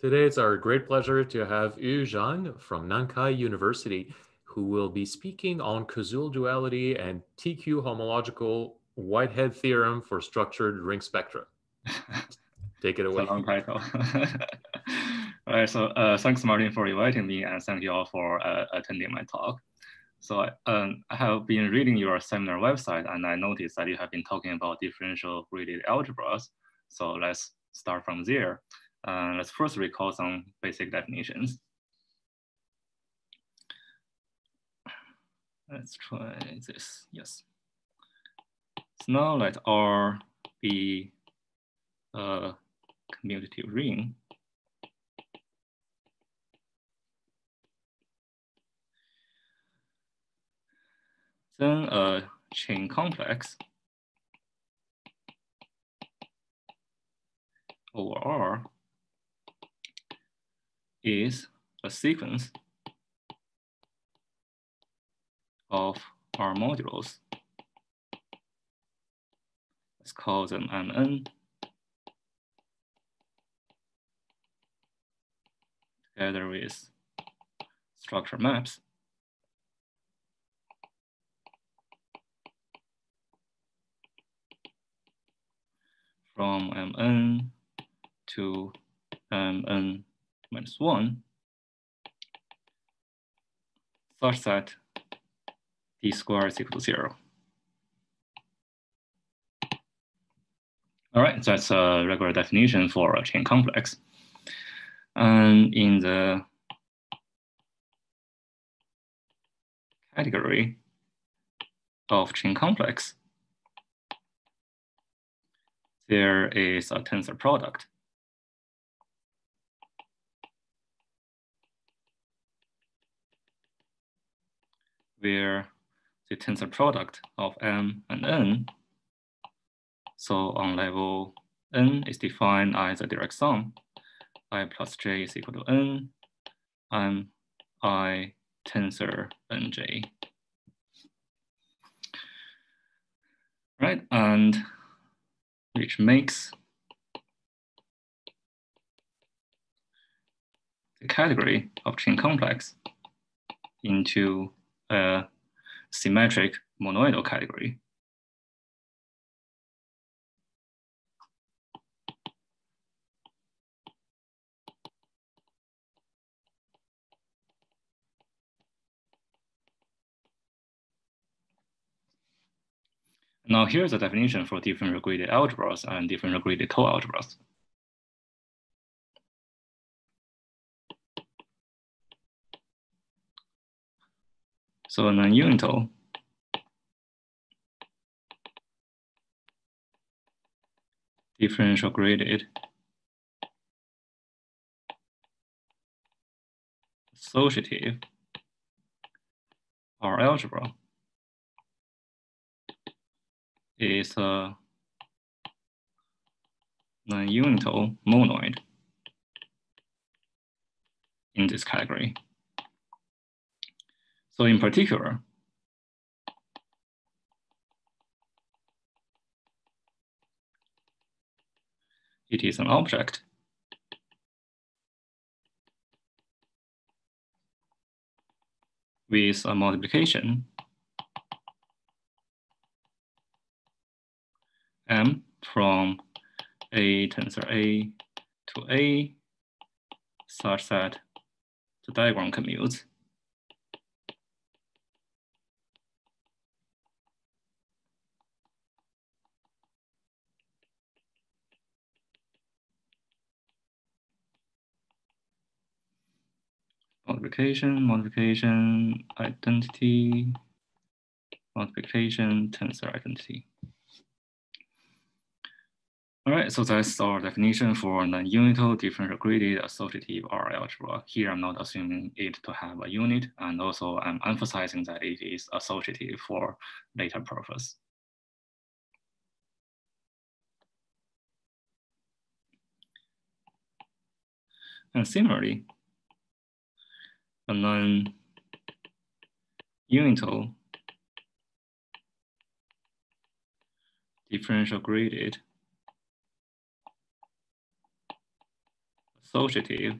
Today it's our great pleasure to have Yu Zhang from Nankai University, who will be speaking on Koszul duality and TQ homological Whitehead theorem for structured ring spectra. Take it away. long title. all right, so uh, thanks Martin for inviting me and thank you all for uh, attending my talk. So um, I have been reading your seminar website and I noticed that you have been talking about differential graded algebras. So let's start from there. Uh, let's first recall some basic definitions. Let's try this, yes. So now let R be a commutative ring. Then a chain complex over R is a sequence of R modules. Let's call them Mn. Together with structure maps. From Mn to Mn minus 1 such that d squared is equal to 0. All right, that's a regular definition for a chain complex. And in the category of chain complex, there is a tensor product where the tensor product of m and n, so on level n is defined as a direct sum, i plus j is equal to n, i tensor nj. Right, and which makes the category of chain complex into a symmetric monoidal category. Now here's a definition for different graded algebras and differential graded coalgebras. So a non-unital differential graded. Associative. R algebra is a non-unital monoid in this category. So in particular, it is an object with a multiplication m from a tensor A to A such that the diagram commutes multiplication, multiplication, identity, multiplication, tensor identity. All right, so that's our definition for non-unital differential graded associative R algebra. Here, I'm not assuming it to have a unit, and also I'm emphasizing that it is associative for later purpose. And similarly, a non-unital differential graded associative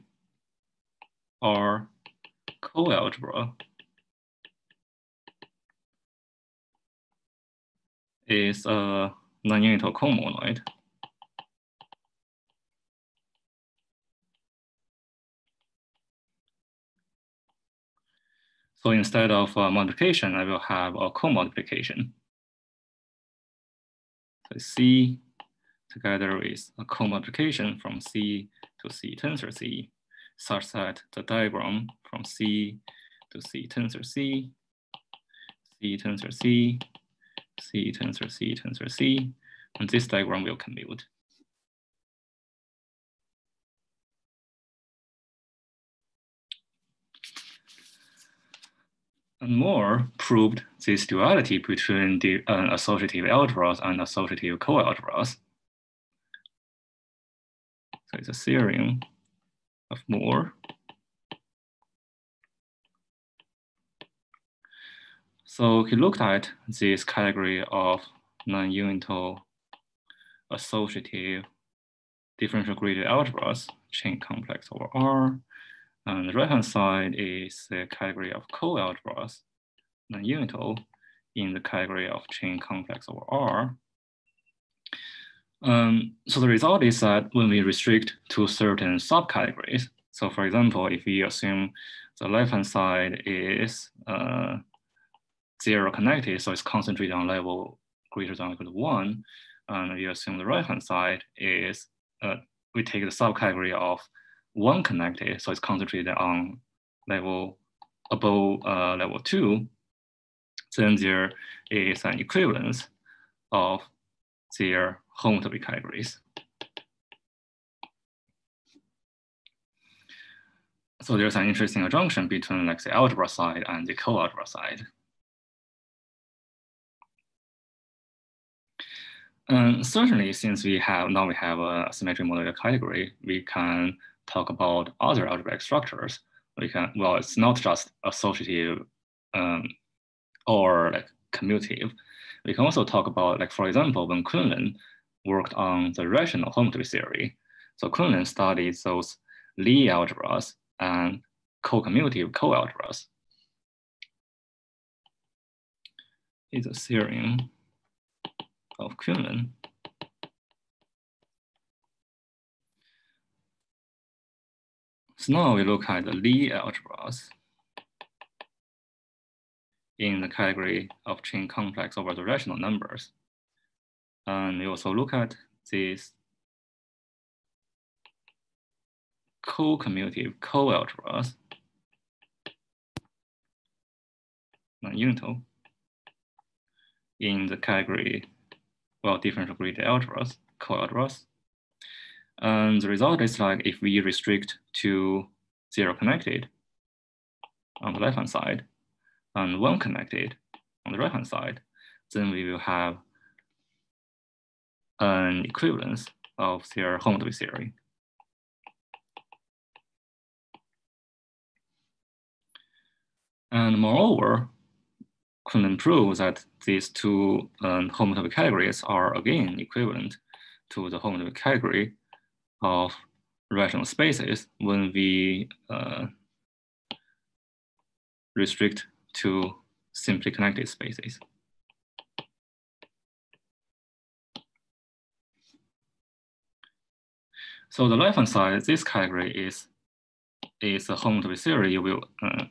or coalgebra is a non-unital comonoid. So instead of uh, multiplication, I will have a co-multiplication. So C together with a co-multiplication from C to C tensor C, such that the diagram from C to C tensor C, C tensor C, C tensor C tensor C, and this diagram will commute. Moore proved this duality between the uh, associative algebras and associative coalgebras. So it's a theorem of Moore. So he looked at this category of non-unital associative differential graded algebras, chain complex over R, and the right-hand side is the category of coalgebras, non-unital, in the category of chain complex over R. Um, so the result is that when we restrict to certain subcategories, so for example, if we assume the left-hand side is uh, zero connected, so it's concentrated on level greater than or equal to one, and we assume the right-hand side is, uh, we take the subcategory of one connected, so it's concentrated on level above uh, level two, then there is an equivalence of their homotopy categories. So there's an interesting adjunction between like the algebra side and the coalgebra side. And certainly, since we have now we have a symmetric monoidal category, we can talk about other algebraic structures, we can, well, it's not just associative um, or like commutative. We can also talk about, like, for example, when Quillen worked on the rational homotopy theory. So Quillen studied those Lie algebras and co-commutative co-algebras. It's a theorem of Quillen. So now we look at the Lie algebras in the category of chain complex over the rational numbers. And we also look at these co-commutative co-algebras, non-unital, in the category, well, differential graded algebras, co-algebras. And the result is like if we restrict to zero connected on the left-hand side and one connected on the right-hand side, then we will have an equivalence of their homotopy theory. And moreover, Quillen proves that these two um, homotopy categories are again equivalent to the homotopy category of rational spaces when we uh, restrict to simply connected spaces. So the left-hand side, this category is is a homotopy theory you will uh,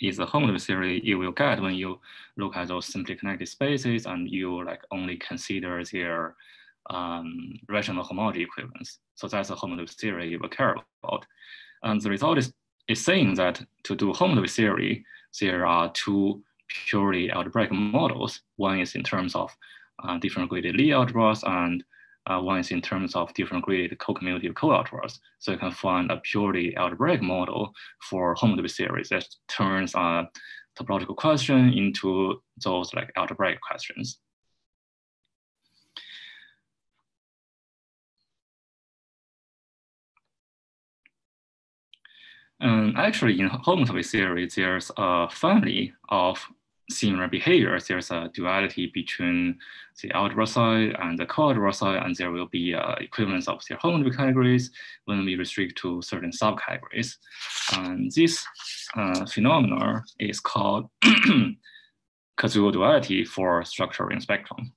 is a homotopy theory you will get when you look at those simply connected spaces and you like only consider their um, rational homology equivalence. So that's a homology theory you will care about. And the result is, is saying that to do homology theory, there are two purely algebraic models. One is in terms of uh, different graded Lie algebras and uh, one is in terms of different graded co-commutative co-algebras. So you can find a purely algebraic model for homology theories that turns a topological question into those like algebraic questions. And actually in homotopy theory, there's a family of similar behaviors, there's a duality between the algebra side and the coalgebra side, and there will be uh, equivalence of their homotopy categories when we restrict to certain subcategories. And this uh, phenomenon is called Koszul duality for structuring spectrum.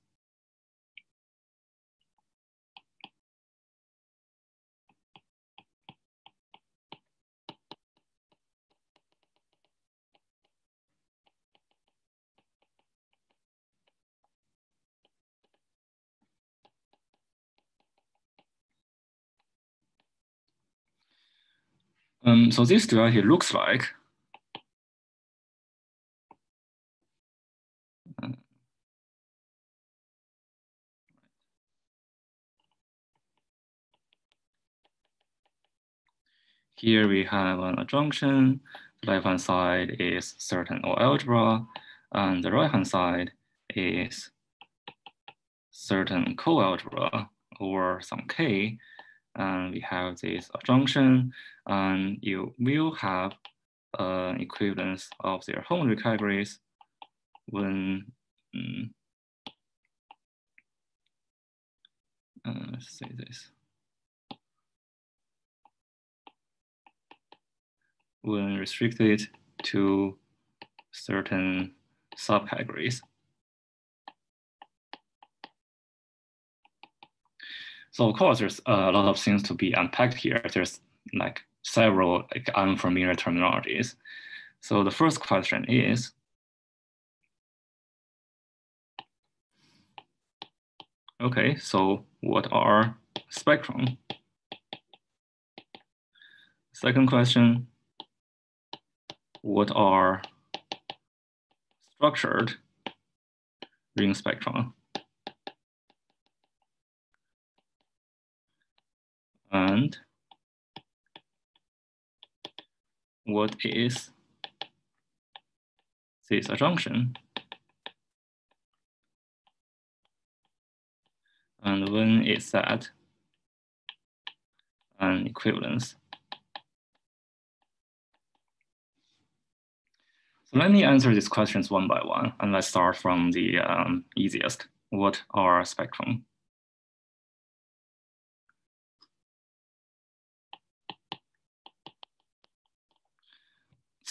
Um, so this duality looks like Here we have an adjunction. The left-hand side is certain O algebra, and the right-hand side is certain co-algebra over some K and we have this adjunction, and you will have an equivalence of their homology categories when um, uh, let's say this. When restricted to certain subcategories. So of course, there's a lot of things to be unpacked here. There's like several like, unfamiliar terminologies. So the first question is, okay, so what are spectrum? Second question, what are structured ring spectrum? And what is this adjunction? And when is that an equivalence? So let me answer these questions one by one, and let's start from the um, easiest. What are spectrum?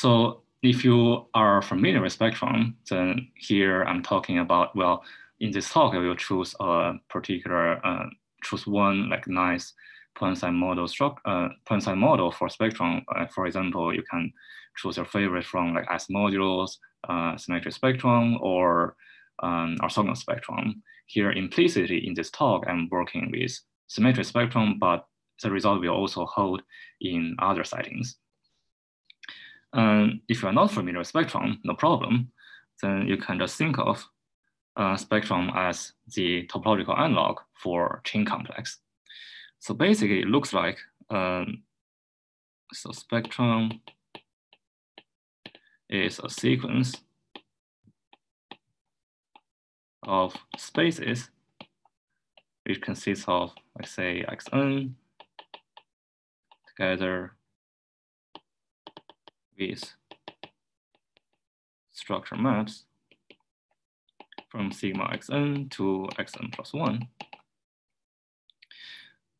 So if you are familiar with spectrum, then here I'm talking about, well, in this talk, I will choose a particular, uh, choose one like nice point-set model uh, point-set model for spectrum. Uh, for example, you can choose your favorite from like S modules, uh, symmetric spectrum, or um, orthogonal spectrum. Here implicitly in this talk, I'm working with symmetric spectrum, but the result will also hold in other settings. And if you're not familiar with spectrum, no problem. Then you can just think of uh, spectrum as the topological analog for chain complex. So basically it looks like, um, so spectrum is a sequence of spaces which consists of, let's say, xn together with structure maps from sigma xn to xn plus one,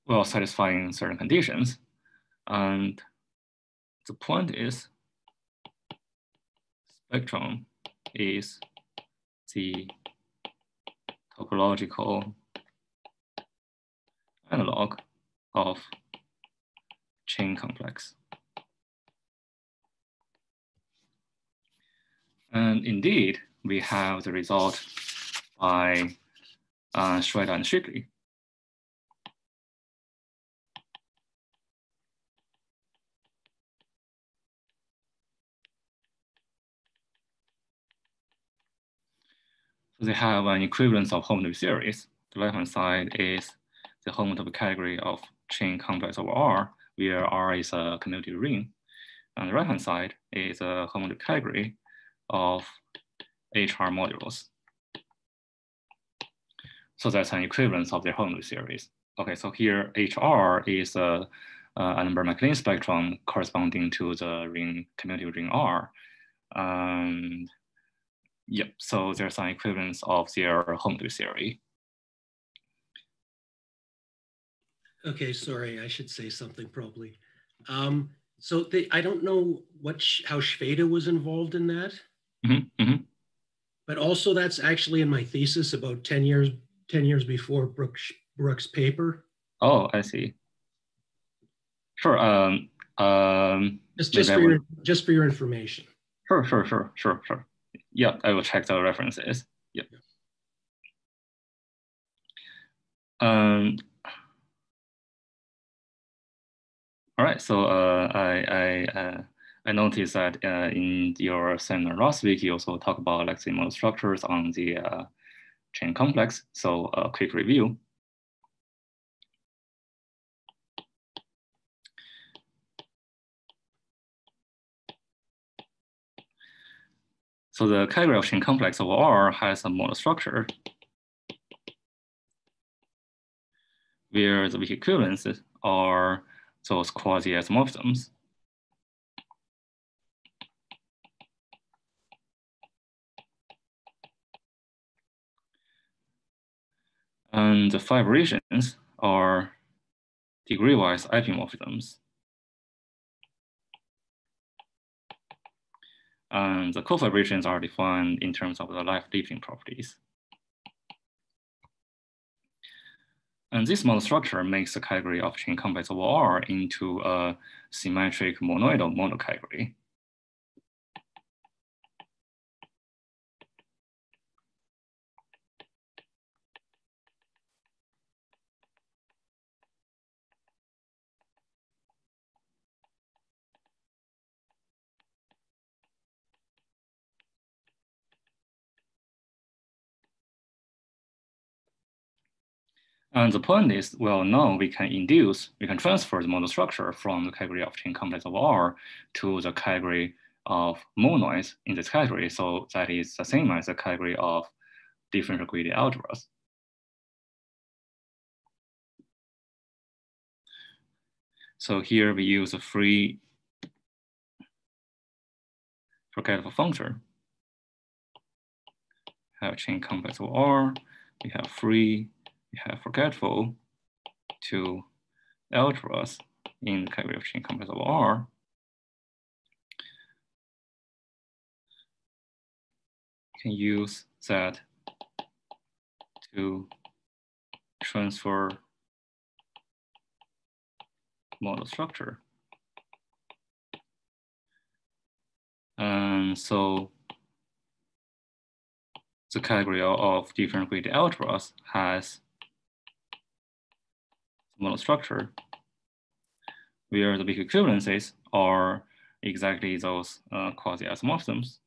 while satisfying certain conditions. And the point is spectrum is the topological analog of chain complex. And indeed, we have the result by uh, Schwede and Shipley. So they have an equivalence of homotopy series. The left-hand side is the homotopy category of chain complex over R, where R is a commutative ring. And the right-hand side is a homotopy category of HR modules. So that's an equivalence of their homology series. Okay, so here HR is a, a Eilenberg-MacLane spectrum corresponding to the ring commutative ring R. And Yep, so there's an equivalence of their home theory. Okay, sorry, I should say something probably. Um, so they, I don't know what how Schwede was involved in that, Mhm, mhm. but also that's actually in my thesis about ten years ten years before Brooks Brooke's paper. Oh, I see. Sure. Um, um, Just just for your just for your information. sure, sure, sure, sure, sure. Yeah, I will check the references. Yeah. Um, all right, so uh, I I uh, I noticed that uh, in your seminar last week, you also talk about like model structures on the uh, chain complex. So a quick review. So the category of chain complex of R has a model structure where the weak equivalences are those quasi-isomorphisms. And the fibrations are degree-wise epimorphisms. And the cofibrations are defined in terms of the life lifting properties. And this model structure makes the category of chain complex over R into a symmetric monoidal model And the point is, well, now we can induce, we can transfer the model structure from the category of chain complex of R to the category of monoids in this category. So that is the same as the category of differential graded algebras. So here we use a free forgetful function. Have chain complex of R, we have free we have forgetful to algebras in the category of chain of R. Can use that to transfer model structure. And so the category of different graded algebras has model structure where the big equivalences are exactly those uh, quasi-isomorphisms.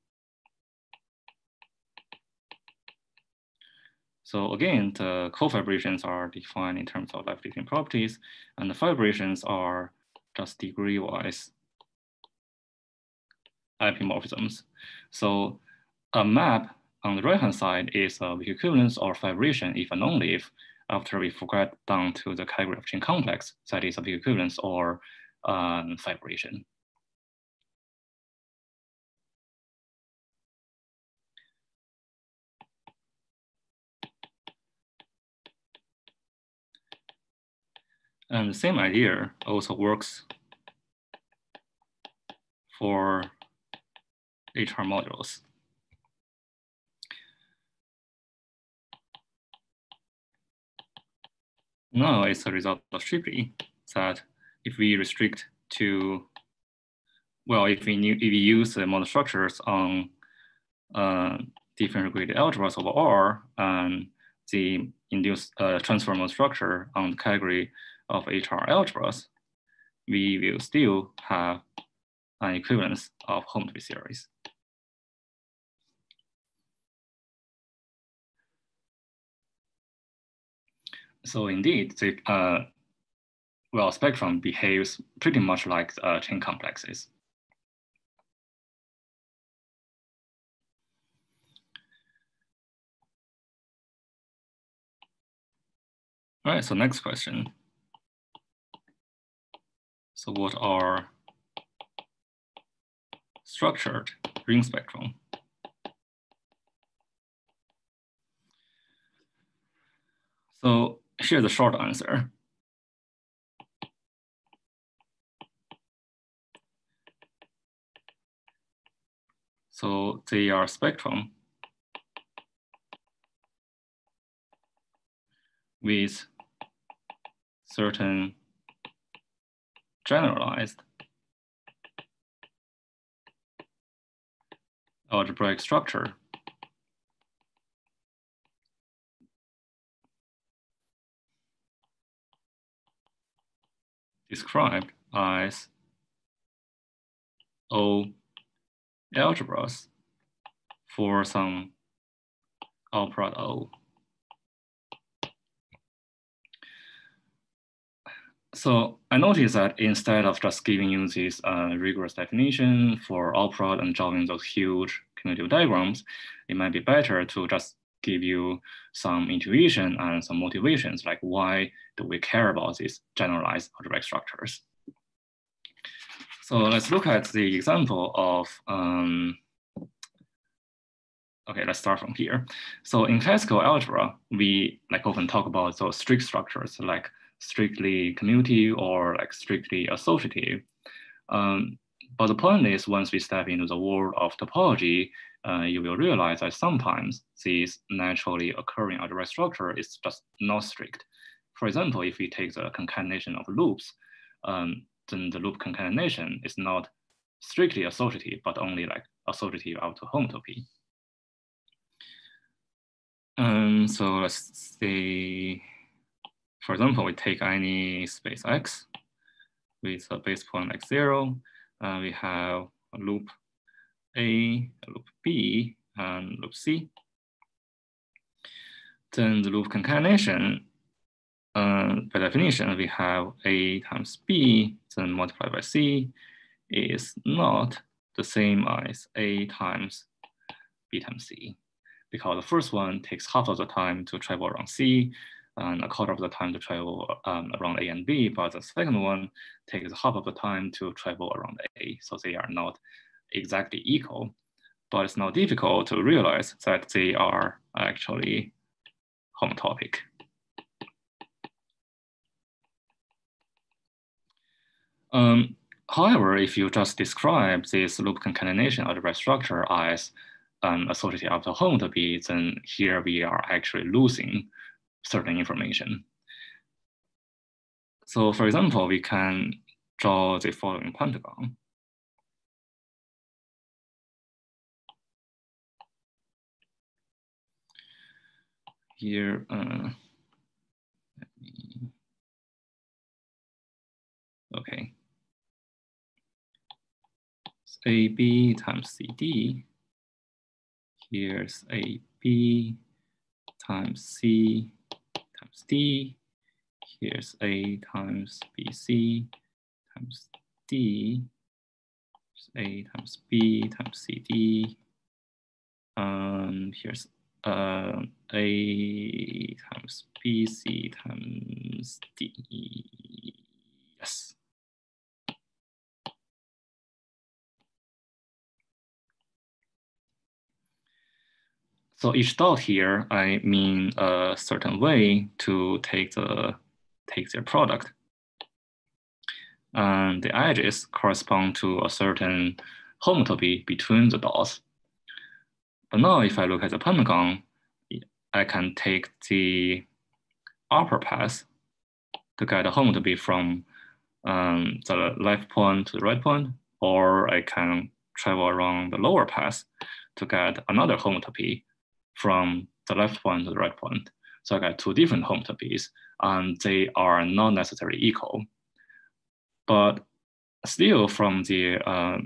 So again, the cofibrations are defined in terms of life lifting properties, and the fibrations are just degree-wise epimorphisms. So a map on the right-hand side is a weak equivalence or fibration if and only if after we forget down to the category of chain complex, that is weak equivalence or um. And the same idea also works for HR modules. Now it's a result of Shipley that if we restrict to, well, if we, if we use the model structures on uh, different graded algebras over R and the induced uh, transformal structure on the category of HR algebras, we will still have an equivalence of home tree series. so indeed, the uh, well spectrum behaves pretty much like uh, chain complexes. All right, so next question. So what are structured ring spectrum? So here's the short answer. So they are spectrum with certain generalized algebraic structure. Described as O algebras for some operad O. So I noticed that instead of just giving you this uh, rigorous definition for operad and drawing those huge commutative diagrams, it might be better to just give you some intuition and some motivations, like why do we care about these generalized algebraic structures? So let's look at the example of, um, okay, let's start from here. So in classical algebra, we like often talk about those strict structures like strictly commutative or like strictly associative. Um, but the point is once we step into the world of topology, uh, you will realize that sometimes this naturally occurring algebraic structure is just not strict. For example, if we take the concatenation of loops, um, then the loop concatenation is not strictly associative, but only like associative out to homotopy. Um, so let's say, for example, we take any space X with a base point like zero, uh, we have a loop A, loop B, and loop C. Then the loop concatenation, uh, by definition, we have A times B, then multiplied by C, is not the same as A times B times C, because the first one takes half of the time to travel around C, and a quarter of the time to travel um, around A and B, but the second one takes half of the time to travel around A. So they are not exactly equal, but it's not difficult to realize that they are actually homotopic. Um, however, if you just describe this loop concatenation algebraic structure as an associative of the homotopy, then here we are actually losing certain information. So for example, we can draw the following pentagon. Here, uh, me, okay. It's AB times CD. Here's AB times C times D. Here's A times BC times D. Here's A times B times CD. Um, here's uh, A times BC times D. Yes. So each dot here, I mean a certain way to take the take their product. And the edges correspond to a certain homotopy between the dots. But now if I look at the pentagon, I can take the upper path to get a homotopy from um, the left point to the right point, or I can travel around the lower path to get another homotopy from the left point to the right point. So I got two different homotopies and they are not necessarily equal. But still from the, uh,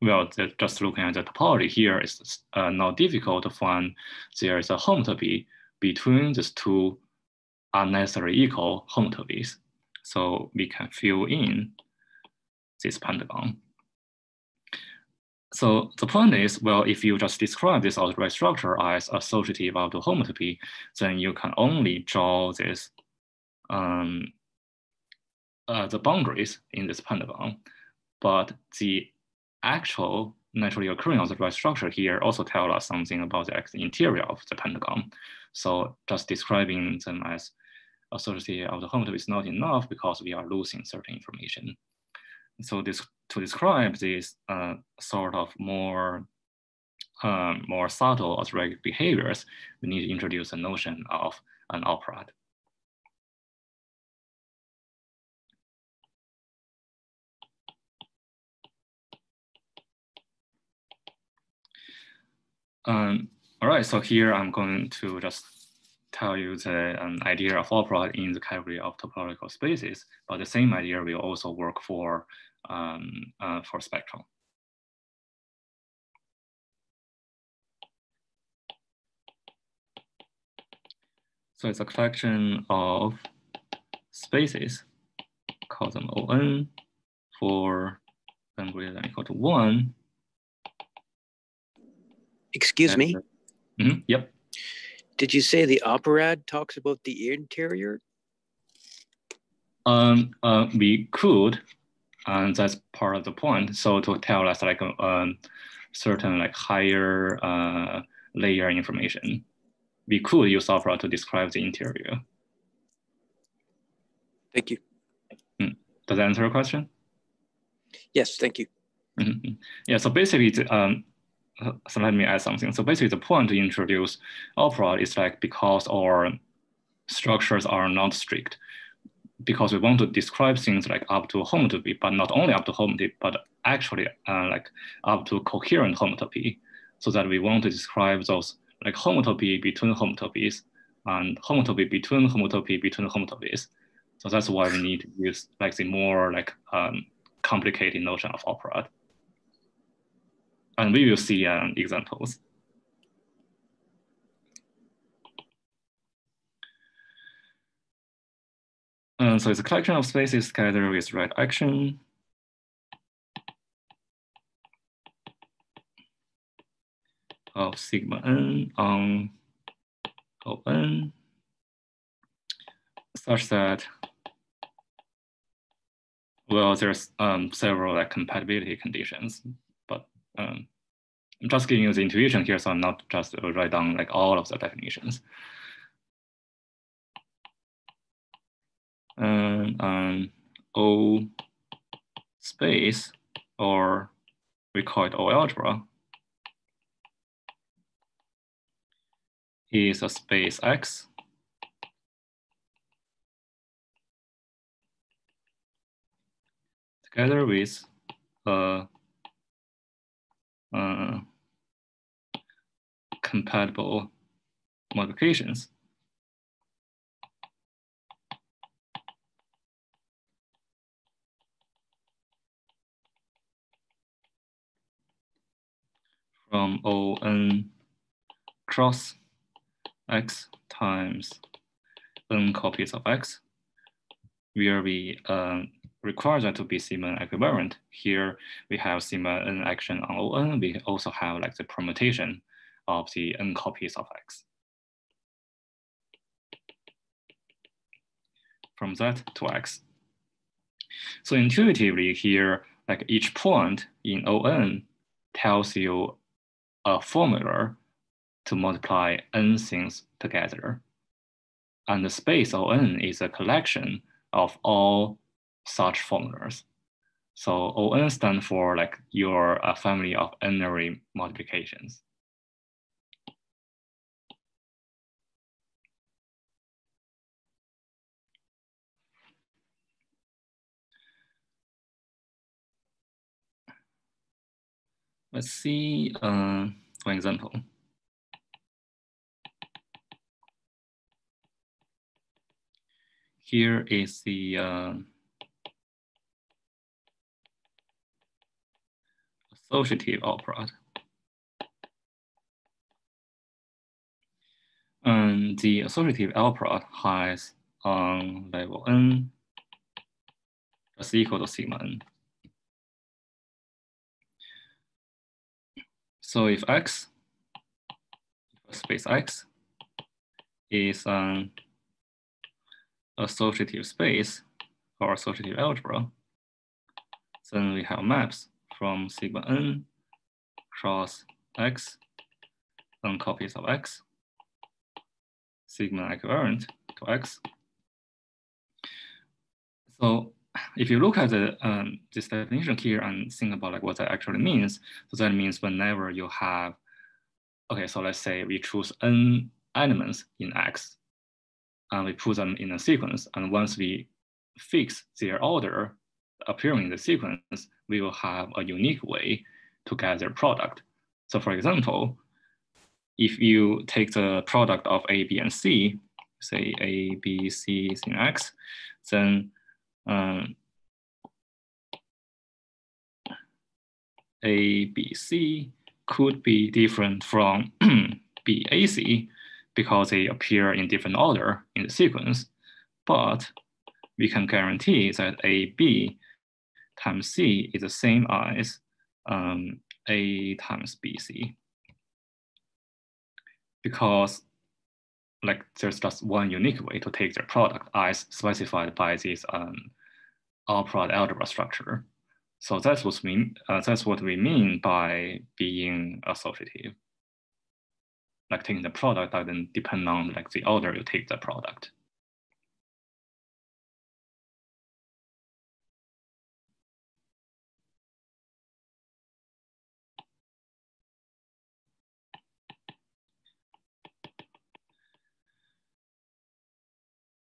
well, just looking at the topology here, it's uh, not difficult to find there is a homotopy between these two unnecessarily equal homotopies. So we can fill in this pentagon. So the point is, well, if you just describe this algebraic structure as associative of the homotopy, then you can only draw this um, uh, the boundaries in this pentagon, but the actual naturally occurring right structure here also tell us something about the interior of the pentagon. So just describing them as associated of the homotopy is not enough because we are losing certain information. So this to describe this uh, sort of more um, more subtle algebraic behaviors, we need to introduce a notion of an operad. Um, all right, so here I'm going to just tell you the um, idea of operad in the category of topological spaces, but the same idea will also work for, um, uh, for spectrum. So it's a collection of spaces, call them On for n greater than equal to one. Excuse me? Mm -hmm, yep. Did you say the operad talks about the interior? Um, uh, we could, and that's part of the point. So to tell us like a um, certain like higher uh, layer information, we could use operad to describe the interior. Thank you. Mm. Does that answer your question? Yes, thank you. Mm -hmm. Yeah, so basically, um, so let me add something. So basically the point to introduce operad is like because our structures are not strict, because we want to describe things like up to homotopy, but not only up to homotopy, but actually uh, like up to coherent homotopy, so that we want to describe those like homotopy between homotopies and homotopy between homotopy between homotopies. So that's why we need to use like the more like um, complicated notion of operad and we will see um, examples. Um, so it's a collection of spaces together with right action. of sigma n on O n such that well, there's um, several like compatibility conditions um, I'm just giving you the intuition here, so I'm not just write down like all of the definitions. And um, O space, or we call it O algebra, is a space X together with a uh, compatible modifications. from On cross x times n copies of x, where we um, requires that to be sigma equivariant. Here we have sigma n action on On. We also have like the permutation of the n copies of x. From z to x. So intuitively here, like each point in On tells you a formula to multiply n things together. And the space On is a collection of all such formulas. So ON stands for like your uh, family of n-ary multiplications. Let's see uh, one example. Here is the uh, associative operad. And um, the associative operad has on level n is equal to sigma n. So if x, space x, is um, an associative space or associative algebra, then we have maps from sigma n cross x, n copies of x, sigma equivariant to x. So if you look at the, um, this definition here and think about like what that actually means, so that means whenever you have, okay, so let's say we choose n elements in X, and we put them in a sequence, and once we fix their order appearing in the sequence, we will have a unique way to get their product. So for example, if you take the product of A, B, and C, say A, B, C X, then um, A, B, C could be different from B, A, C because they appear in different order in the sequence, but we can guarantee that A, B times C is the same as um, A times BC because like there's just one unique way to take their product as specified by this um, all-product algebra structure. So that's what we uh, that's what we mean by being associative. Like taking the product doesn't depend on like the order you take the product.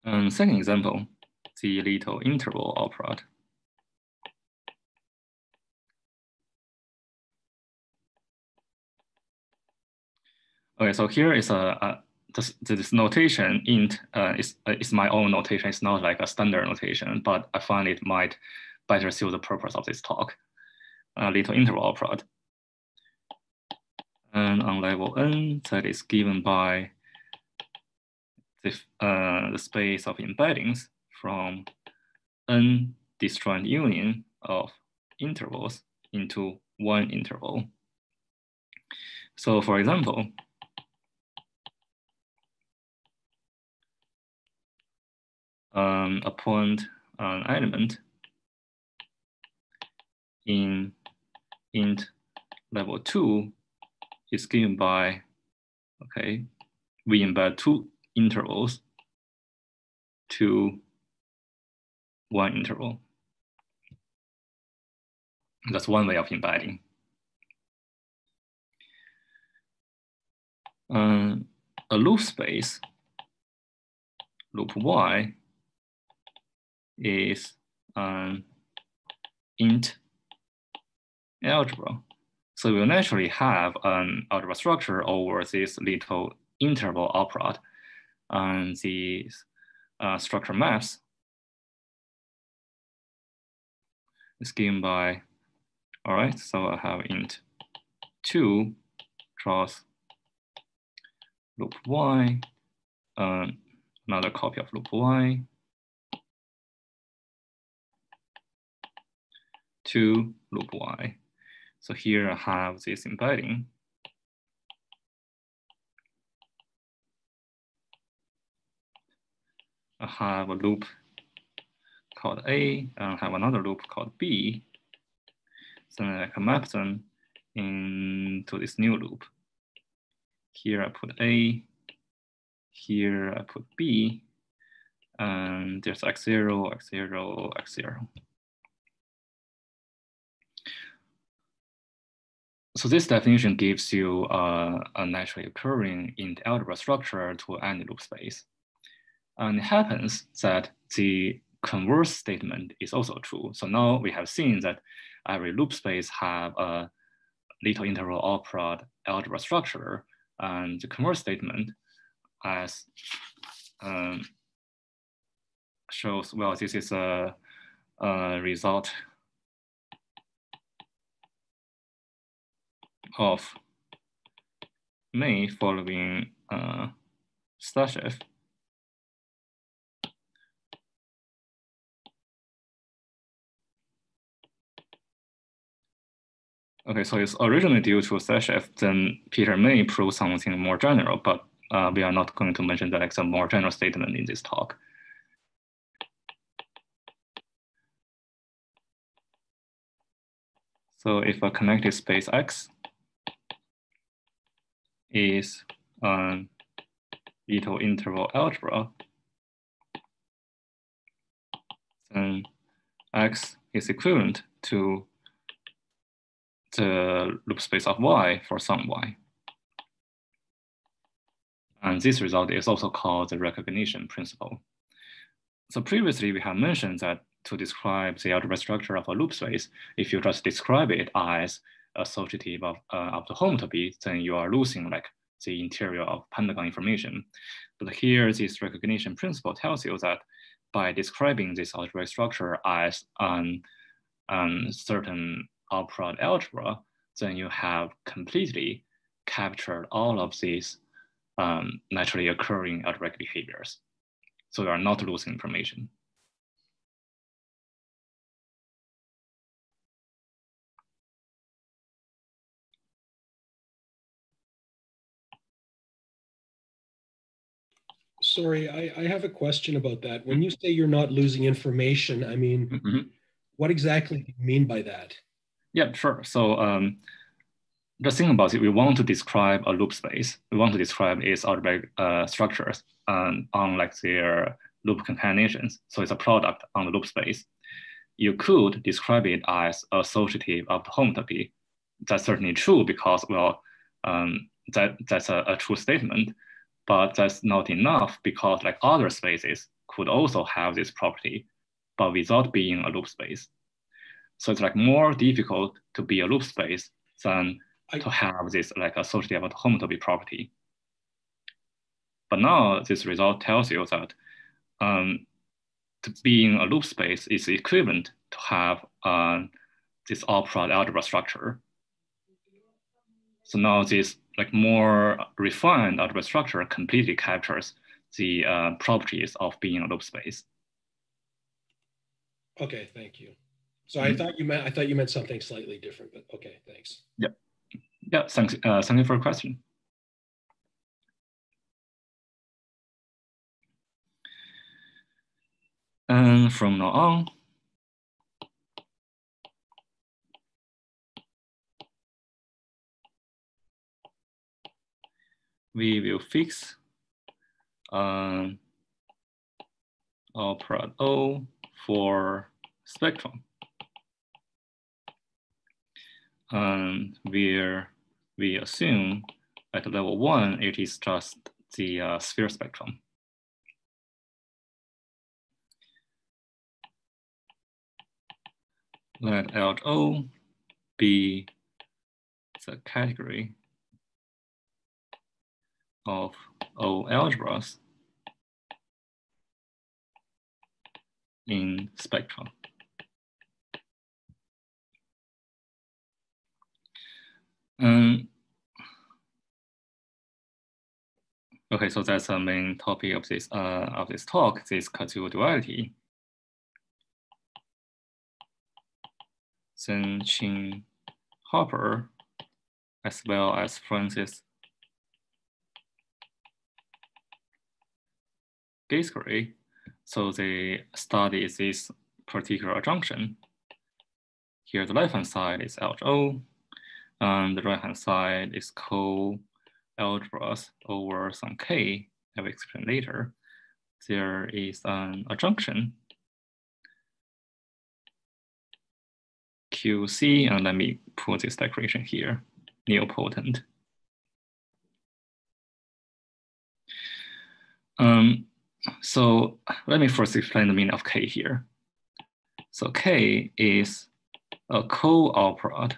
Um, second example, the little interval operad. Okay, so here is a, a this, this notation int uh, is, uh, is my own notation. It's not like a standard notation, but I find it might better suit the purpose of this talk. A little interval operad. And on level n, that is given by the, uh, the space of embeddings from n disjoint union of intervals into one interval. So for example, um, a point, an element in int level two is given by, okay, we embed two intervals to one interval. That's one way of embedding. Um, a loop space, loop y, is an int algebra. So we'll naturally have an algebra structure over this little interval operad and the uh, structure maps. Given by, all right, so I have int two cross loop y, um, another copy of loop y, to loop y. So here I have this embedding I have a loop called A and I have another loop called B. So then I can map them into this new loop. Here I put A, here I put B, and there's x0, x0, x0. So this definition gives you uh, a naturally occurring in the algebra structure to any loop space. And it happens that the converse statement is also true. So now we have seen that every loop space have a little interval operad algebra structure and the converse statement as um, shows, well, this is a, a result of May following uh, Okay, so it's originally due to Stasheff, then Peter May proved something more general, but uh, we are not going to mention that as a more general statement in this talk. So if a connected space X is an Ito interval algebra, then X is equivalent to loop space of Y for some Y. And this result is also called the recognition principle. So previously we have mentioned that to describe the algebraic structure of a loop space, if you just describe it as associative of, uh, of the homotopy, then you are losing like the interior of pentagon information. But here, this recognition principle tells you that by describing this algebraic structure as an, an certain operad algebra, then you have completely captured all of these um, naturally occurring algebraic behaviors. So you are not losing information. Sorry, I, I have a question about that. When you say you're not losing information, I mean, mm -hmm. what exactly do you mean by that? Yeah, sure. So um, the thing about it, we want to describe a loop space. We want to describe its algebraic uh, structures um, on like their loop concatenations. So it's a product on the loop space. You could describe it as associative of the homotopy. That's certainly true because, well, um, that, that's a, a true statement but that's not enough because like other spaces could also have this property, but without being a loop space. So it's like more difficult to be a loop space than I, to have this like a associative homotopy property. But now this result tells you that um, being a loop space is equivalent to have uh, this operad algebra structure. So now this like more refined algebra structure completely captures the uh, properties of being a loop space. Okay, thank you. So. I thought you meant I thought you meant something slightly different, but okay, thanks. Yeah, yeah. Thanks. Uh, thank you for the question. And from now on, we will fix um, operad O for spectrum. And where we assume at level one, it is just the uh, sphere spectrum. Let O be the category of O algebras in spectrum. Um, okay, so that's the main topic of this uh, of this talk, this Koszul duality. Then Ching Harper, as well as Francis Gaitsgory. So they study this particular adjunction. Here, the left-hand side is LHO, and the right-hand side is co-algebras over some K, I will explain later. There is an, adjunction, QC, and let me put this declaration here, nilpotent. Um, so let me first explain the meaning of K here. So K is a co-operad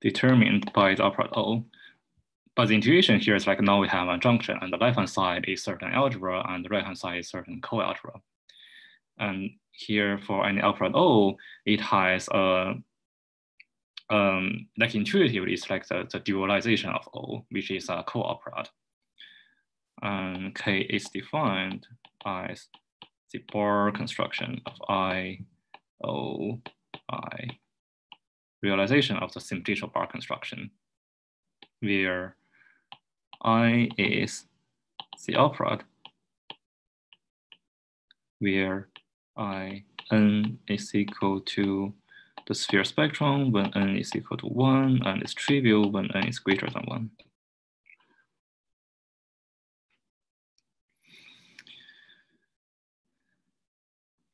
determined by the operad O. But the intuition here is like now we have a junction and the left-hand side is certain algebra and the right-hand side is certain co-algebra. And here for any operad O, it has a um, like intuitively, it's like the, the dualization of O, which is a co-operad. And K is defined as the bar construction of I, O, I, realization of the simplicial bar construction, where I is the operad, where I n is equal to the sphere spectrum when n is equal to one and it's trivial when n is greater than one.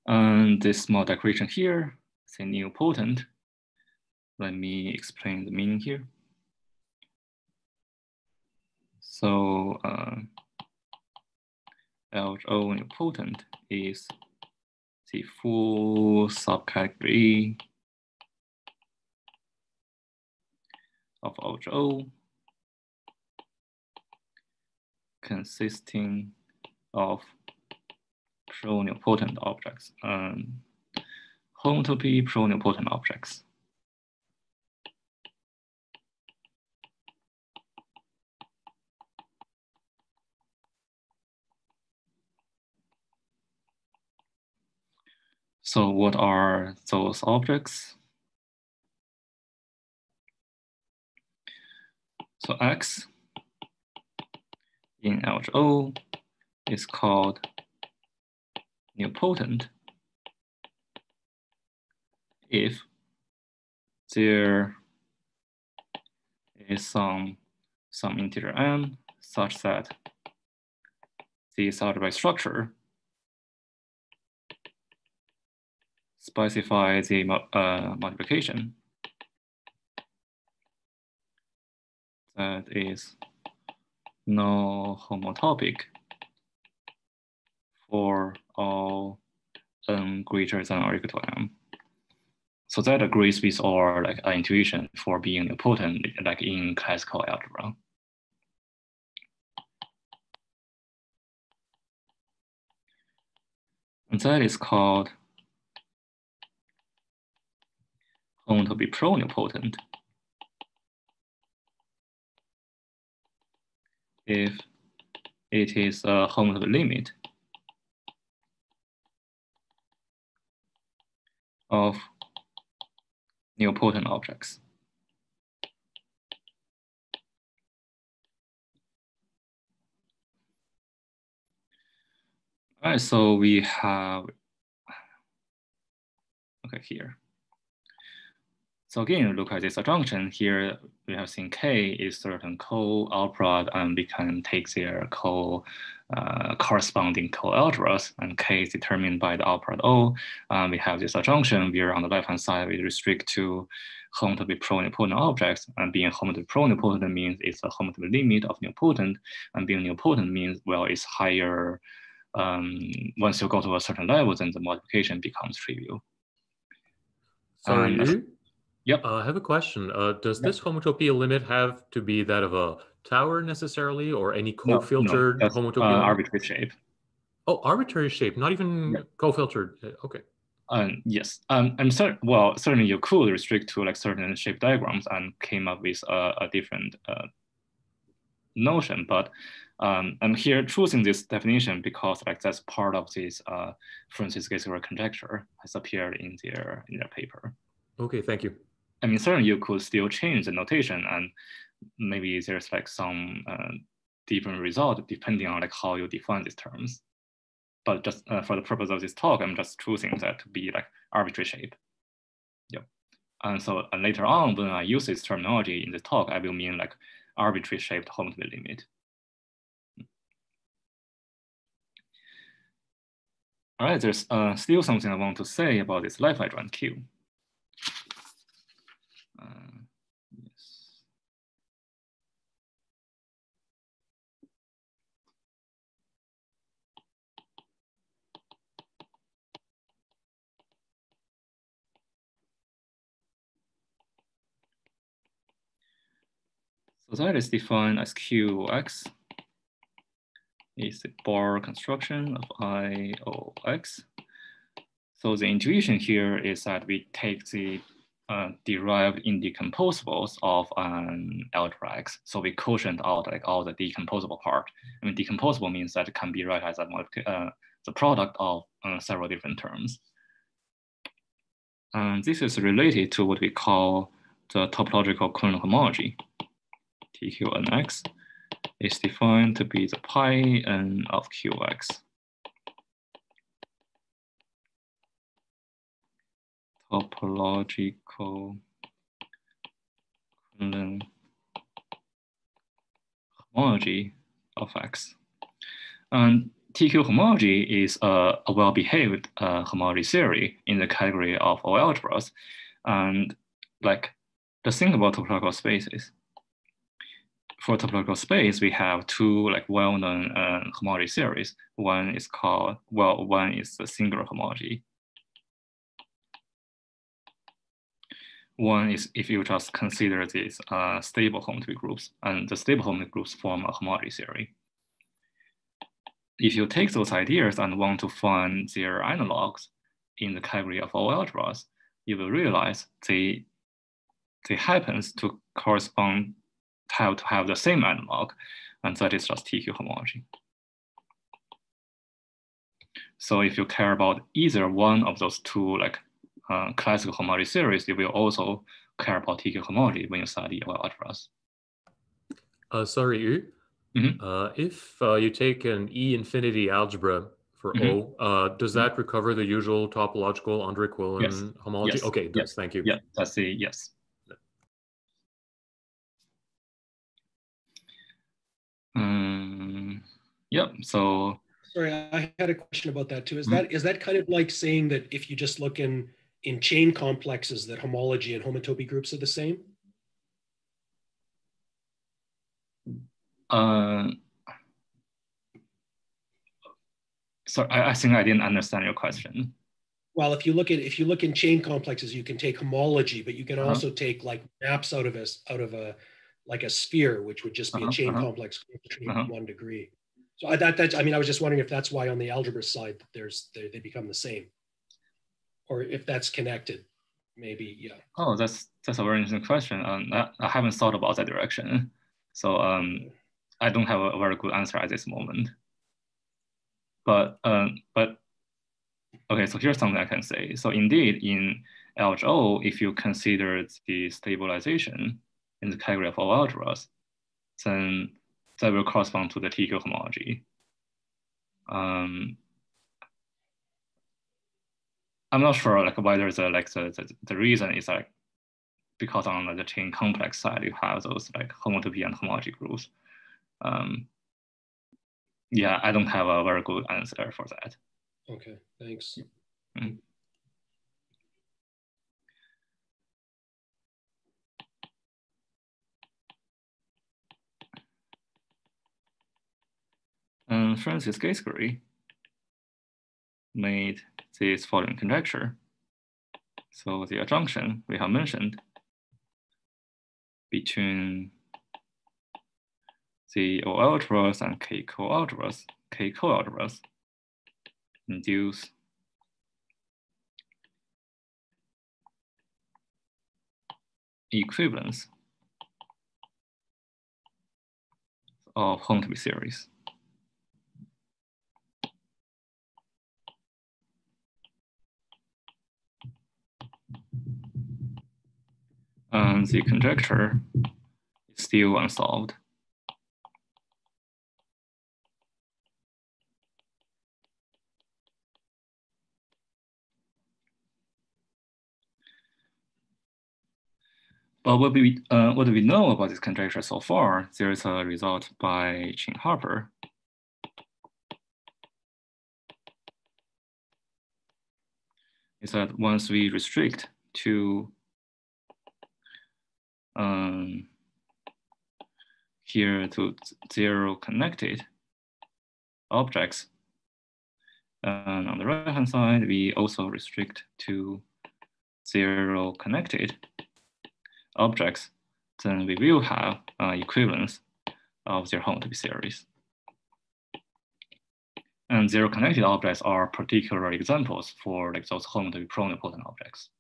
And this small decoration here, say nilpotent. Let me explain the meaning here. So uh, LHO nilpotent is the full subcategory of LHO consisting of pro-nilpotent objects, um, homotopy pro-nilpotent objects. So what are those objects? So X in LHO is called nilpotent if there is some some integer n such that this algebraic structure specifies the uh, multiplication that is null homotopic for all n greater than or equal to m. So that agrees with our like intuition for being important, like in classical algebra. And that is called homotopy pro-nilpotent. If it is a homotopy limit of nilpotent objects. All right, so we have, okay, here. So again, look at this adjunction here. We have seen K is certain co-operad, and we can take their co uh, corresponding co-algebras, and K is determined by the operad O. Um, we have this adjunction where on the left-hand side, we restrict to homotopy pro-nilpotent objects, and being homotopy pro-nilpotent means it's a homotopy limit of nilpotent, and being nilpotent means, well, it's higher. Um, once you go to a certain level, then the multiplication becomes trivial. Sorry, um, Yep. Uh, I have a question. Uh, does yep. this homotopy limit have to be that of a tower necessarily, or any co-filtered no, no, homotopy? Uh, arbitrary shape. Oh, arbitrary shape, not even yep. co-filtered. Uh, okay. Um, yes, um, I'm certain. Well, certainly you could restrict to like certain shape diagrams and came up with a, a different uh, notion. But um, I'm here choosing this definition because like that's part of this uh, Francis Gaitsgory conjecture has appeared in their in their paper. Okay, thank you. I mean, certainly you could still change the notation and maybe there's like some uh, different result depending on like how you define these terms. But just uh, for the purpose of this talk, I'm just choosing that to be like arbitrary shape. Yep. And so uh, later on, when I use this terminology in the talk, I will mean like arbitrary shaped homotopy limit. All right, there's uh, still something I want to say about this left adjoint Q. Uh, yes. So that is defined as QX is the bar construction of IOX. So the intuition here is that we take the uh, derived indecomposables of an algebra X. So we quotient out like all the decomposable part. I mean, decomposable means that it can be written as a uh, the product of uh, several different terms. And this is related to what we call the topological Quillen homology. TQNX is defined to be the pi n of QX. Topological homology of X. And TQ homology is a, a well-behaved uh, homology theory in the category of O algebras. And like, the thing about topological spaces. For topological space, we have two like well-known uh, homology theories. One is called, well, one is the singular homology. One is if you just consider these uh, stable homotopy groups, and the stable homotopy groups form a homology theory if you take those ideas and want to find their analogs in the category of all algebras, you will realize they, they happens to correspond, have to have the same analog, and that is just TQ homology. So if you care about either one of those two like uh, classical homology theories, you will also care about TQ homology when you study O algebras. Uh, sorry, Yu, Mhm. Uh, if uh, you take an E infinity algebra for Mhm. O, uh, does that recover the usual topological André-Quillen Yes. homology? Yes. Okay, Yes. yes, thank you. Yeah, that's the yes. Um, yeah, so Sorry, I had a question about that too. Is Mhm. that is that kind of like saying that if you just look in in chain complexes that homology and homotopy groups are the same? uh, sorry, I, I think I didn't understand your question. Well, if you look at if you look in chain complexes, you can take homology, but you can Uh-huh. also take like maps out of a out of a like a sphere, which would just be Uh-huh, a chain uh-huh. complex between Uh-huh. one degree. So I, that that I mean, I was just wondering if that's why on the algebra side there's they, they become the same, or if that's connected. Maybe yeah. Oh, that's that's a very interesting question. Um, I, I haven't thought about that direction, so um, I don't have a very good answer at this moment. But um, but okay, so here's something I can say. So indeed, in LHO, if you consider the stabilization in the category of all algebras, then that will correspond to the TQ homology. Um, I'm not sure like whether the like the, the, the reason is like because on like, the chain complex side you have those like homotopy and homology groups. Um, yeah, I don't have a very good answer for that. Okay, thanks. And Francis Gaitsgory made this following conjecture. So the adjunction we have mentioned between the O algebras and K co-algebras, K co-algebras induce equivalence of homotopy theories. And the conjecture is still unsolved. But what we uh, what do we know about this conjecture so far? There is a result by Ching Harper. Is that once we restrict to um, here to zero connected objects, and on the right hand side, we also restrict to zero connected objects, then we will have uh, equivalence of their homotopy theories. And zero connected objects are particular examples for like those home to homotopy pro-nilpotent objects.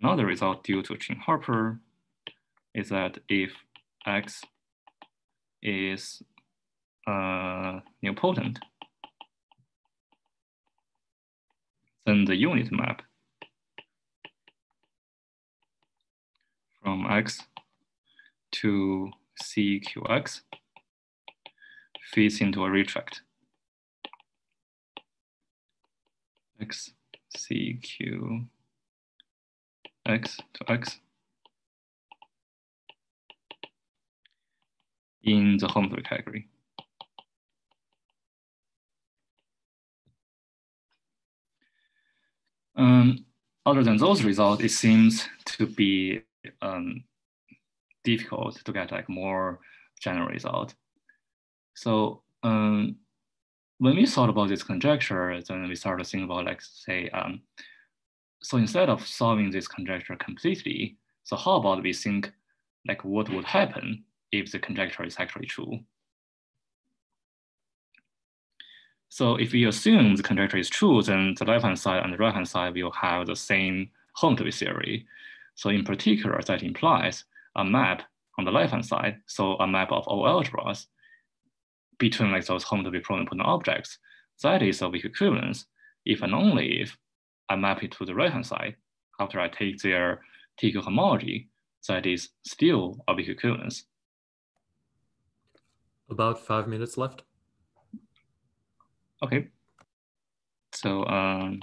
Another result due to Ching Harper is that if X is uh, nilpotent, then the unit map from X to CQX fits into a retract. x c q x to x in the homotopy category. Um, other than those results, it seems to be um, difficult to get like more general result. So um, when we thought about this conjecture, then we started to think about like say, um, so instead of solving this conjecture completely, so how about we think like what would happen if the conjecture is actually true? So if we assume the conjecture is true, then the left-hand side and the right-hand side will have the same homotopy theory. So in particular, that implies a map on the left-hand side, so a map of all algebras between like those homotopy pro-nilpotent objects. That is weak equivalence if and only if I map it to the right-hand side after I take their TQ homology, that is still a weak equivalence. About five minutes left. Okay. So um,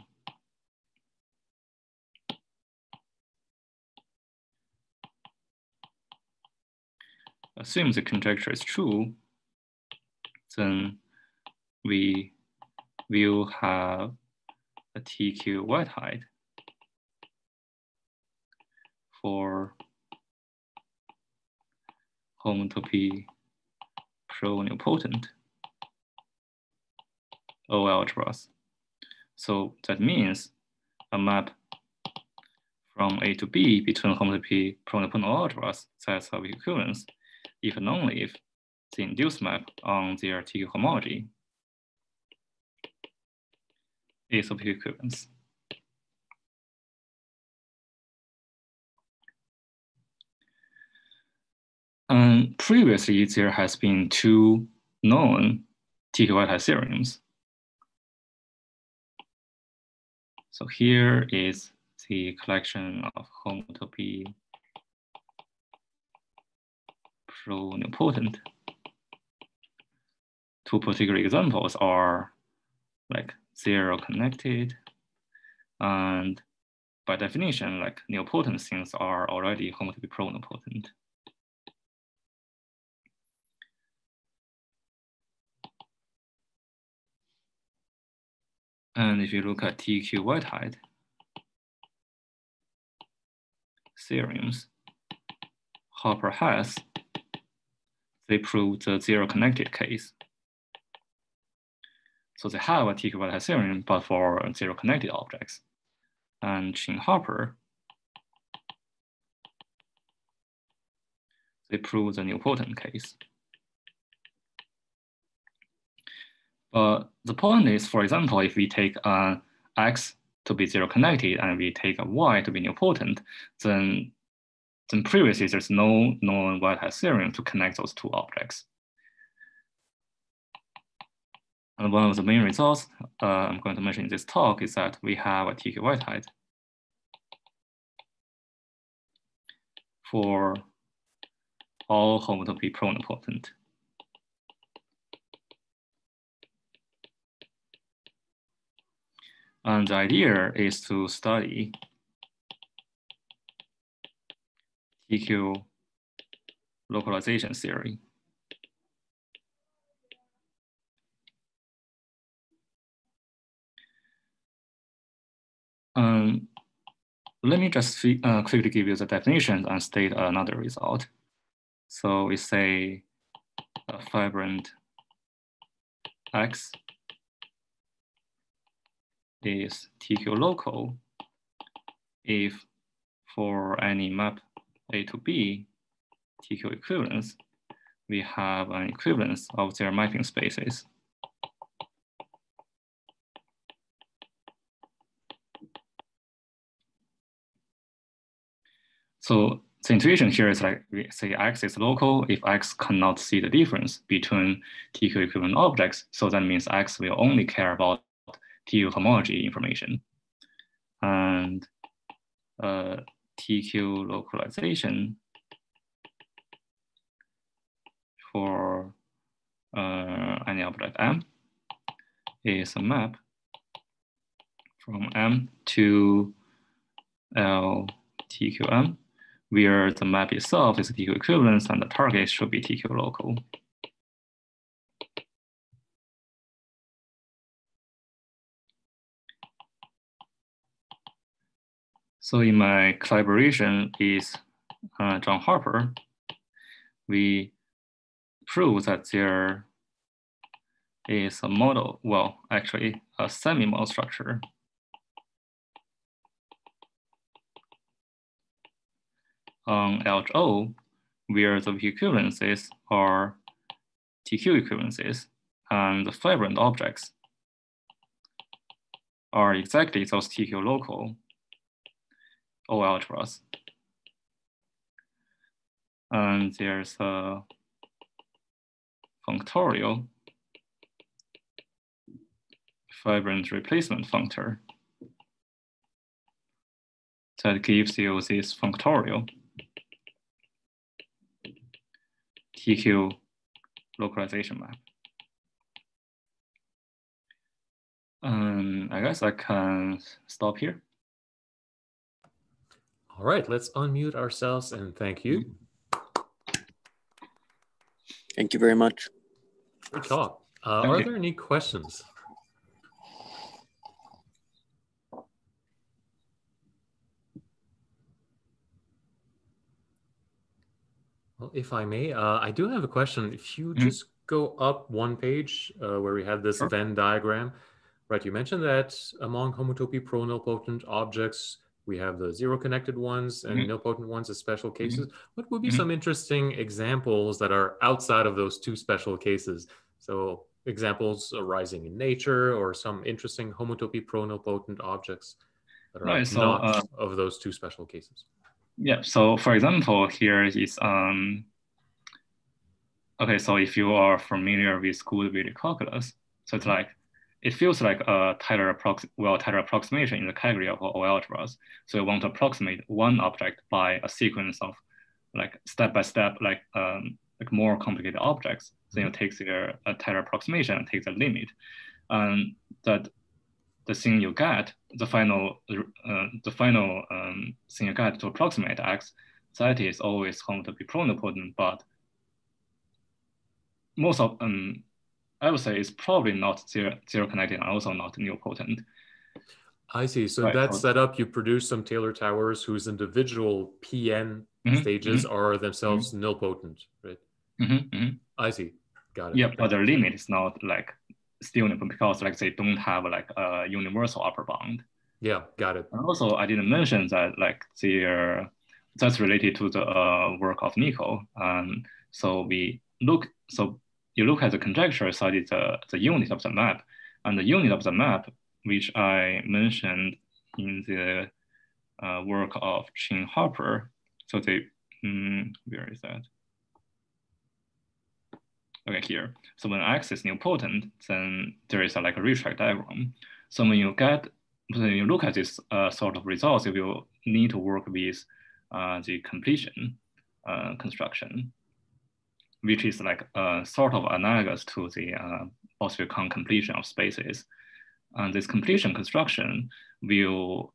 assume the conjecture is true, then we will have a TQ Whitehead for homotopy pro-nilpotent O algebras. So that means a map from A to B between homotopy pro-nilpotent algebras sets of equivalence if and only if the induced map on their TQ homology is of equivalence. Um, previously, there has been two known TQ white theorems. So here is the collection of homotopy pro-nilpotent. Two particular examples are like zero connected and by definition, like nilpotent things are already homotopy pro-nilpotent. And if you look at TQ white height theorems, Harper Hess they prove the zero connected case. So they have a theorem, but for zero connected objects. And Ching Harper, they prove the nilpotent case. But the point is, for example, if we take an X to be zero connected and we take a Y to be nilpotent, then then previously there's no known Whitehead theorem to connect those two objects. And one of the main results uh, I'm going to mention in this talk is that we have a TQ Whitehead for all homotopy pro-nilpotent. And the idea is to study TQ localization theory. Um, let me just uh, quickly give you the definitions and state another result. So we say a fibrant X is TQ local if for any map a to B TQ equivalence, we have an equivalence of their mapping spaces. So the intuition here is like we say X is local if X cannot see the difference between TQ equivalent objects. So that means X will only care about TQ homology information. And uh, TQ localization for uh, any object M is a map from M to L TQM, where the map itself is TQ equivalence and the target should be TQ local. So in my collaboration with uh, John Harper, we prove that there is a model, well, actually a semi-model structure on LHO where the equivalences are TQ equivalences and the fibrant objects are exactly those TQ local O algebras. And there's a functorial fibrant replacement functor that gives you this functorial TQ localization map. Um, I guess I can stop here. All right, let's unmute ourselves and thank you. Thank you very much. Great talk. Uh, are you. there any questions? Well, if I may, uh, I do have a question. If you mm -hmm. just go up one page uh, where we had this sure. Venn diagram, right? You mentioned that among homotopy pro-nilpotent objects, we have the zero connected ones and mm -hmm. nilpotent ones as special mm-hmm. cases. Mm -hmm. What would be mm -hmm. some interesting examples that are outside of those two special cases? So examples arising in nature or some interesting homotopy pro-nilpotent objects that are right, so, not uh, of those two special cases. Yeah. So for example, here is um. Okay, so if you are familiar with good calculus, so it's like it feels like a Taylor approx well Taylor approximation in the category of O algebras. So you want to approximate one object by a sequence of like step by step, like um, like more complicated objects. Then you take the a Taylor approximation and take the limit, and that the thing you get, the final uh, the final um, thing you get to approximate x, that is always going to be pro-nilpotent, but most of um, I would say it's probably not zero, zero connected and also not nilpotent. I see. So right. that setup, you produce some Taylor towers whose individual PN mm-hmm. stages mm-hmm. are themselves mm-hmm. nilpotent, right? Mm-hmm. mm-hmm. I see. Got it. Yeah, but the limit is not like still nilpotent because like they don't have like a universal upper bound. Yeah, got it. And also, I didn't mention that like the that's related to the uh, work of Nico. Um, so we look so you look at the conjecture it's the, the unit of the map. And the unit of the map, which I mentioned in the uh, work of Ching Harper. So they, um, where is that? Okay, here. So when X is nilpotent, then there is a, like a retract diagram. So when you get, when you look at this uh, sort of results, you will need to work with uh, the completion uh, construction which is like uh, sort of analogous to the uh, Bousfield-Kan completion of spaces. And this completion construction will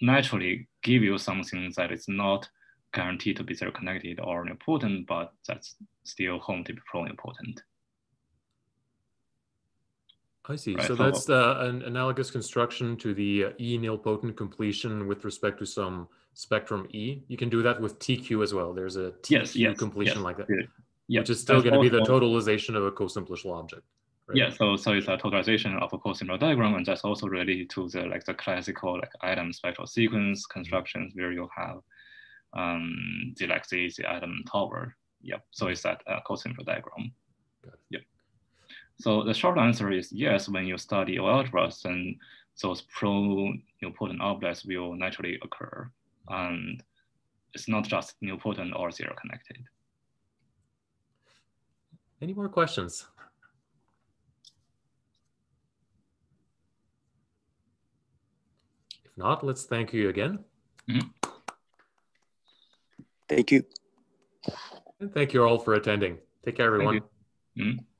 naturally give you something that is not guaranteed to be zero connected or nilpotent, but that's still homotopy pro-nilpotent. I see. Right. So that's the, an analogous construction to the uh, E nilpotent completion with respect to some spectrum E. You can do that with TQ as well. There's a TQ yes, yes, completion yes. like that yeah, which is still going to be the totalization of a co-simplicial object. Right? Yeah, so so it's a totalization of a co-simplicial diagram, and that's also related to the like the classical like Adams spectral sequence constructions where you have um, the like the, the Adams tower. Yeah, so it's that uh, co-simplicial diagram. Yeah. So the short answer is yes. When you study algebras, then those pro-nilpotent objects will naturally occur, and it's not just nilpotent or zero connected. Any more questions? If not, let's thank you again. Mm -hmm. Thank you. And thank you all for attending. Take care, everyone.